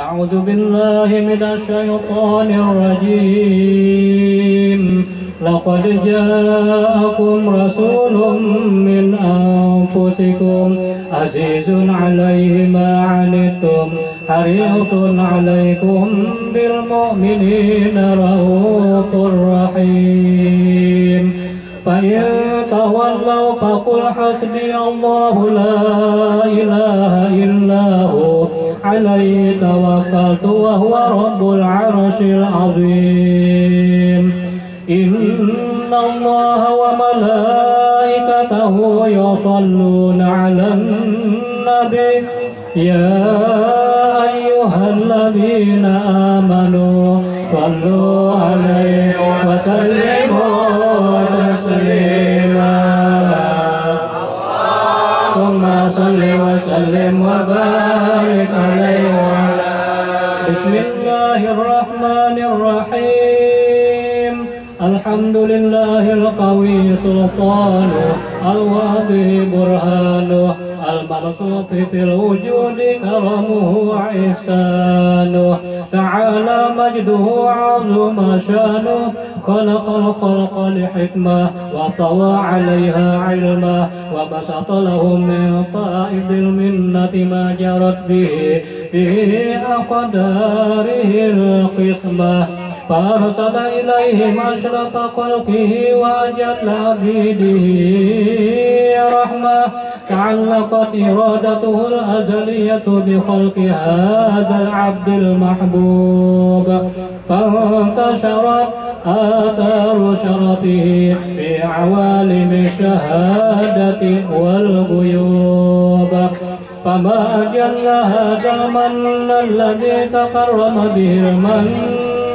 أعوذ بالله من الشيطان الرجيم. لقد جاءكم رسول من أنفسكم عزيز عليه ما عنتم حريص عليكم بالمؤمنين رؤوف رحيم. فقل حسبي الله لا إله إلا هو. عليه توكلت وهو رب العرش العظيم. إن الله وملائكته يصلون على النبي. يا أيها الذين آمنوا صلوا عليه المرصوف في الوجود كرمه وإحسانه تعالى مجده عظم شانه خلق الخلق لحكمة وطوى عليها علمه وبسط لهم من طائب المنة ما جرت به في أقداره القسمة فأرسل إليهم أشرف خلقه وأجل عبيده رحمة. تعلقت إرادته الأزلية بخلق هذا العبد المحبوب. فانتشرت آثار شرفه في عوالم الشهادة والغيوب. فما أجل هذا المن الذي تكرم به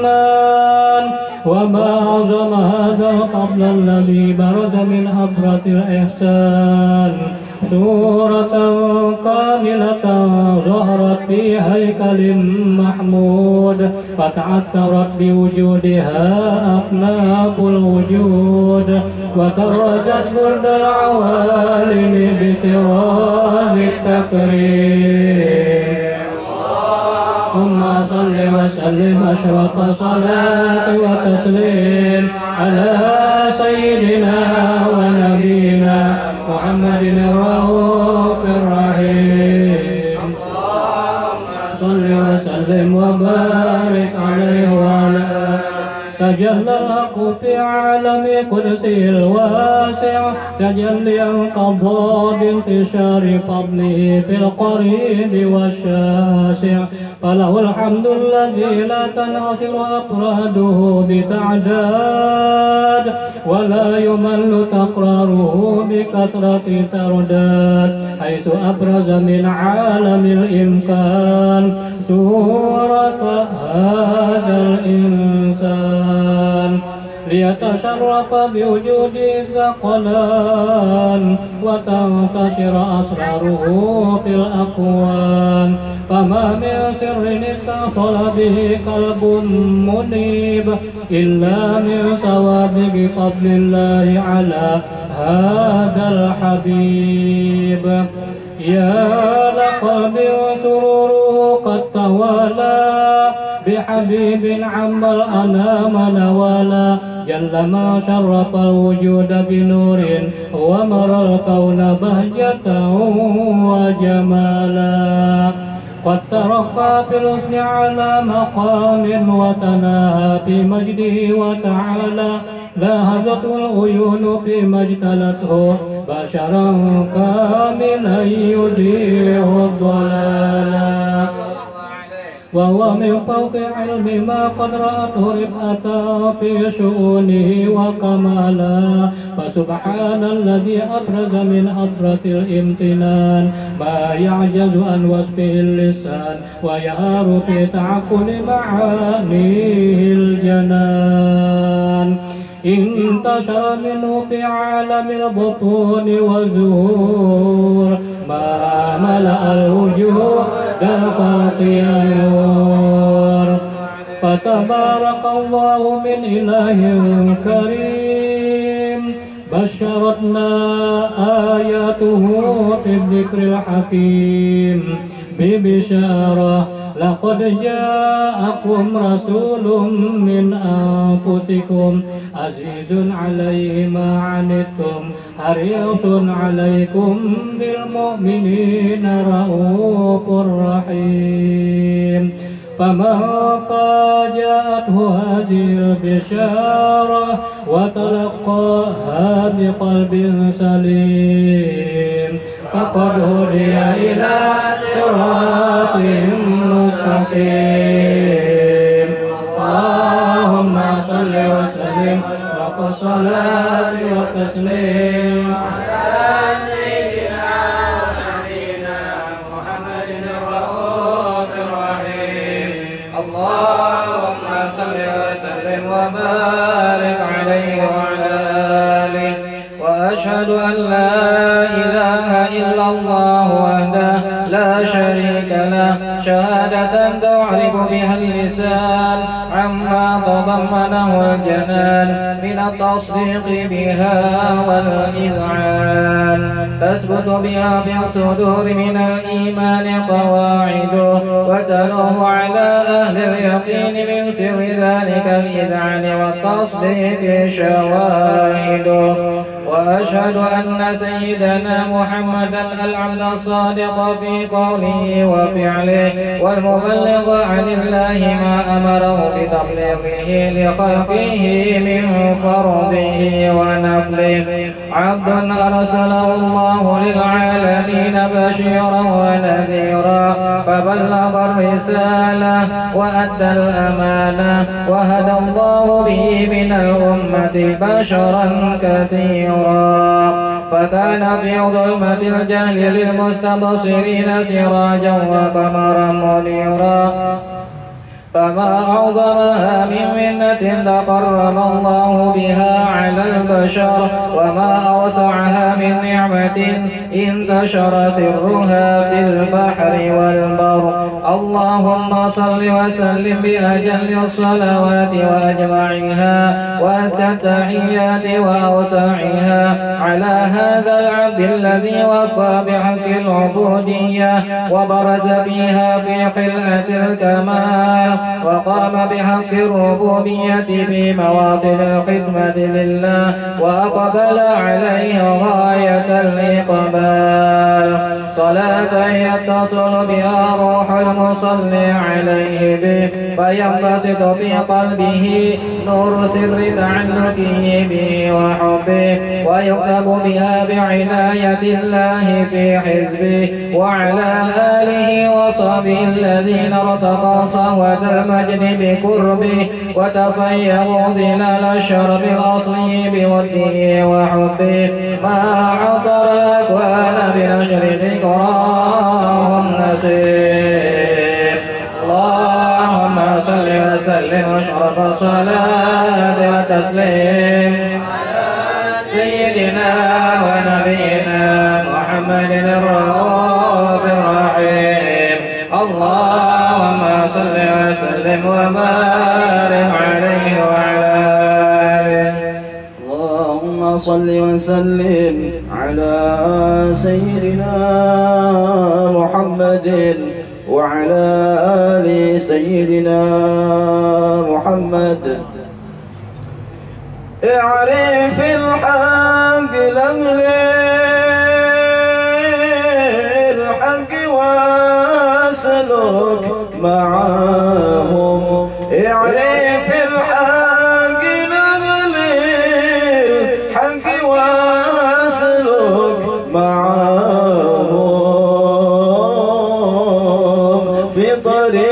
المنان وما أعظم هذا القبل الذي برز من أبرة الإحسان. سورة كاملة ظهرت في هيكل محمود. فتعثرت بوجودها أفناق الوجود. وكرست برد العوالم بطراز التكريم وسلم أشرف صلاة وتسليم على سيدنا ونبينا محمد الرؤوف الرحيم. صل وسلم وبارك عليه تجلى في عالم قدسه الواسع تجليا قضى بانتشار فضله في القريب والشاسع. فله الحمد الذي لا تنحصر أفراده بتعداد ولا يمل تقراره بكثرة ترداد. حيث أبرز من عالم الإمكان سورة هذا ليتشرف بوجود الثقلان وتنتشر أسراره في الأكوان فما من سر اتصل به قلب منيب إلا من سوابق فضل الله على هذا الحبيب يا لقلب وسروره قد توالى بحبيب عم الأنام نوالا جل ما شرف الوجود بنور ومر الكون بهجة وجمالا. قد ترقى في الحسن على مقام وتناهى في مجده وتعالى. لاهزته العيون فيما اجتلته بشرا كاملا يزيغ الضلالا وهو من فوق علم ما قد رأته رفعة في شؤونه وكمالا فسبحان الذي أبرز من أبرة الامتنان. ما يعجز عن وصفه اللسان. ويهار في تعقل معانيه الجنان. انتشر منه في عالم البطون والزهور. ما ملأ الوجوه كالخلق النور فتبارك الله من إله كريم. بشرتنا آياته في الذكر الحكيم. ببشارة لقد جاءكم رسول من أنفسكم. عزيز عليه ما عنتم حريص عليكم بالمؤمنين رؤوف رحيم. فمن جاءته هذه البشارة وتلقاها بقلب سليم. فقد هدي إلى صراط مستقيم. اللهم صل وسلم وقل صلاة وتسليم. على الله وحده لا شريك له. شهادة تعرف بها اللسان عما تضمنه الجنان. من التصديق بها والإذعان. تثبت بها في الصدور من الإيمان قواعد. وتلوه على أهل اليقين من سر ذلك الإذعان والتصديق شواهد. وأشهد أن سيدنا محمدا العبد الصادق في قوله وفعله والمبلغ عن الله ما أمره بتبليغه لخلقه من فرضه ونفله. عبد أرسله الله للعالمين بشيرا ونذيرا فبلغ الرسالة وأدى الأمانة وهدى الله به من الأمة بشرا كثيرا. فكان في ظلمة الجهل للمستبصرين سراجا وقمرا منيرا. فما أعظمها من منة تقرب الله بها على البشر وما أوسعها من نعمة انتشر سرها في البحر والبر. اللهم صل وسلم بأجل الصلوات وأجمعها وأزكى التحيات وأوسعها. على هذا العبد الذي وفى بحق العبودية وبرز فيها في خلعة الكمال. وقام بحق الربوبية في مواطن الختمة لله وأقبل عليه غاية الإقبال. صلاة يتصل بها روح المصلي عليه به فينبسط في قلبه نور سر تعلقه به وحبه ويكتب بها بعناية الله في حزبه وعلى آله وصحبه الذين ارتقى صهوة المجد بقربه وتفيهوا ظلال الشرب الأصلي بوده وحبه. ما عطر الأكوان بنشر ذكراه النسير اللهم صل وسلم واشرف الصلاة وتسليم سيدنا ونبينا محمد الرؤوف الرحيم اللهم صل وسلم وبارك صل وسلم على سيدنا محمد وعلى آل سيدنا محمد. اعرف الحق لأهل الحق واسلك معهم buddy.